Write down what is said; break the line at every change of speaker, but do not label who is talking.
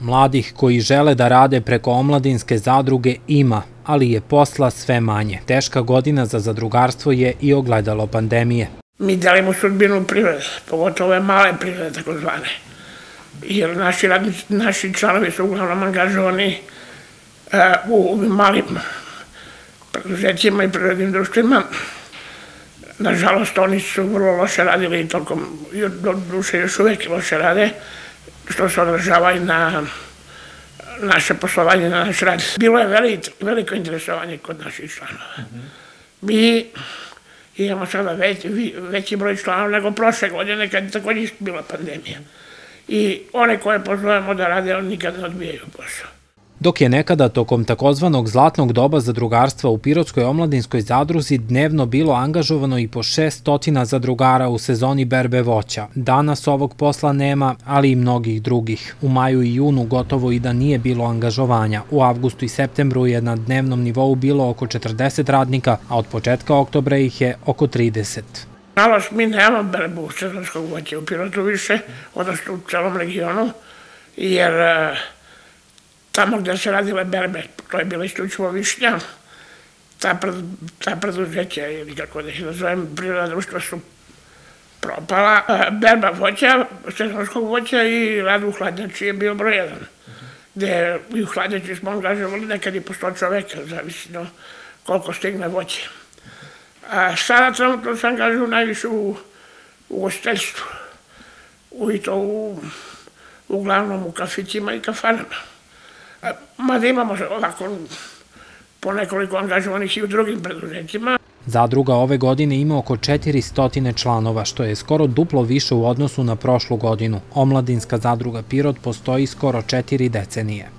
Mladih koji žele da rade preko omladinske zadruge ima, ali je posla sve manje. Teška godina za zadrugarstvo je i ogledalo pandemije.
Mi delimo sudbinu privrede, pogotovo ove male privrede, tako zvane. Jer naši, radnici, naši članovi su uglavnom angažovani uh, u, malim preduzećima i prirodnim društvima. Nažalost, oni su vrlo loše radili i tokom, do duše još uvek loše rade, što se odražava i na naše poslovanje, na naš rad. Bilo je veliko, veliko interesovanje kod naših članova. Mi imamo sada već, veći broj članova nego prošle godine, kad je takođe bila pandemija. I one koje pozovemo da rade, oni nikad ne odbijaju posao.
Dok je nekada tokom takozvanog zlatnog doba zadrugarstva u Pirotskoj omladinskoj zadruzi dnevno bilo angažovano i po 600 zadrugara u sezoni berbe voća. Danas ovog posla nema, ali i mnogih drugih. U maju i junu gotovo i da nije bilo angažovanja. U avgustu i septembru je na dnevnom nivou bilo oko 40 radnika, a od početka oktobra ih je oko 30.
Nalos, mi nemamo berbu sezonskog voća u Pirotu više, odnosno u celom regionu, jer tamo gde se radile berbe, to je bila isključivo višnja, ta, pred, ta preduzeća, ili kako da ih nazovem, prirodna društva su propala. Berba voća, sezonskog voća i rad u hladnjači je bio broj jedan. Gde i u hladnjači smo angažovali nekad i po sto čoveka, zavisno koliko stigne voće. A sada trenutno se angažuju najviše u, u gostelstvu. U, I to u, uglavnom u kafićima i kafanama. Mada imamo ovako po nekoliko angažovanih i u drugim preduzećima.
Zadruga ove godine ima oko 400 članova, što je skoro duplo više u odnosu na prošlu godinu. Omladinska zadruga Pirot postoji skoro četiri decenije.